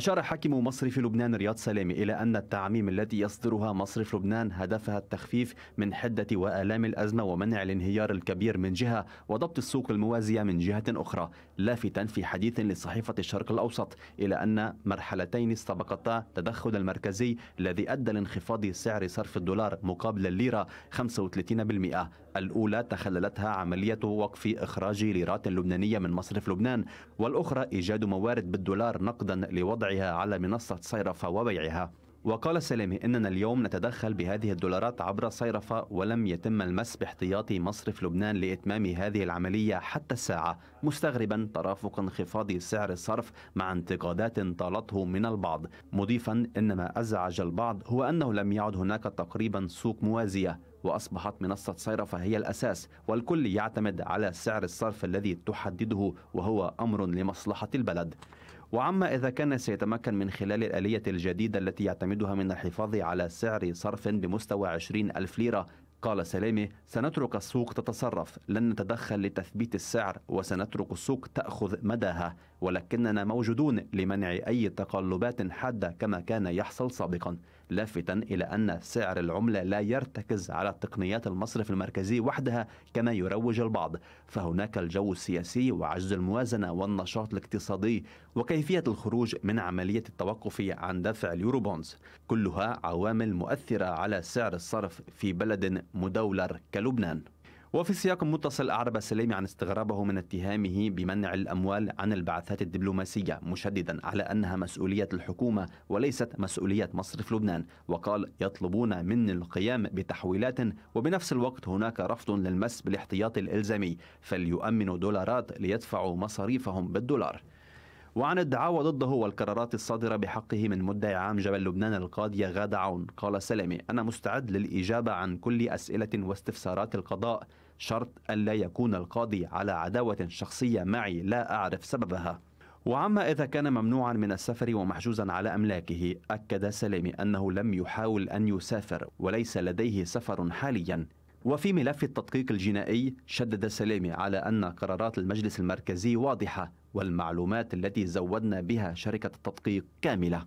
أشار حاكم مصرف لبنان رياض سلامي إلى أن التعميم التي يصدرها مصرف لبنان هدفها التخفيف من حدة وآلام الأزمة ومنع الانهيار الكبير من جهة وضبط السوق الموازية من جهة أخرى لافتا في حديث لصحيفة الشرق الأوسط إلى أن مرحلتين استبقتا تدخل المركزي الذي أدى لانخفاض سعر صرف الدولار مقابل الليرة 35% الأولى تخللتها عملية وقف إخراج ليرات لبنانية من مصرف لبنان والأخرى إيجاد موارد بالدولار نقدا لوضعها على منصة صيرفة وبيعها. وقال سلامي إننا اليوم نتدخل بهذه الدولارات عبر صيرفه ولم يتم المس باحتياطي مصرف لبنان لإتمام هذه العملية حتى الساعة مستغربا ترافق انخفاض سعر الصرف مع انتقادات طالته من البعض. مضيفا ان ما أزعج البعض هو أنه لم يعد هناك تقريبا سوق موازية وأصبحت منصة صيرفة هي الأساس والكل يعتمد على سعر الصرف الذي تحدده وهو أمر لمصلحة البلد. وعما إذا كان سيتمكن من خلال الآلية الجديدة التي يعتمدها من الحفاظ على سعر صرف بمستوى 20 ألف ليرة قال سلامي سنترك السوق تتصرف لن نتدخل لتثبيت السعر وسنترك السوق تأخذ مداها ولكننا موجودون لمنع أي تقلبات حادة كما كان يحصل سابقا. لافتا إلى أن سعر العملة لا يرتكز على تقنيات المصرف المركزي وحدها كما يروج البعض. فهناك الجو السياسي وعجز الموازنة والنشاط الاقتصادي وكيفية الخروج من عملية التوقف عن دفع اليوروبونز كلها عوامل مؤثرة على سعر الصرف في بلد مدولر كلبنان. وفي سياق متصل أعرب السليمي عن استغرابه من اتهامه بمنع الأموال عن البعثات الدبلوماسية مشددا على أنها مسؤولية الحكومة وليست مسؤولية مصرف لبنان وقال يطلبون مني القيام بتحويلات وبنفس الوقت هناك رفض للمس بالاحتياط الإلزامي فليؤمنوا دولارات ليدفعوا مصاريفهم بالدولار. وعن الدعاوى ضده والقرارات الصادرة بحقه من مدعي عام جبل لبنان القاضية غادة عون. قال سلمي أنا مستعد للإجابة عن كل أسئلة واستفسارات القضاء شرط ألا يكون القاضي على عداوة شخصية معي لا أعرف سببها. وعما إذا كان ممنوعا من السفر ومحجوزا على أملاكه أكد سليمي أنه لم يحاول أن يسافر وليس لديه سفر حاليا. وفي ملف التدقيق الجنائي شدد سليمي على أن قرارات المجلس المركزي واضحة والمعلومات التي زودنا بها شركة التدقيق كاملة.